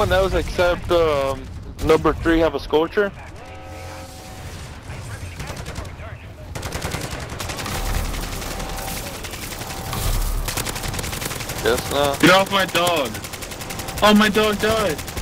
everyone else except um, number three have a sculpture? Yes, not. Get off my dog! Oh, my dog died!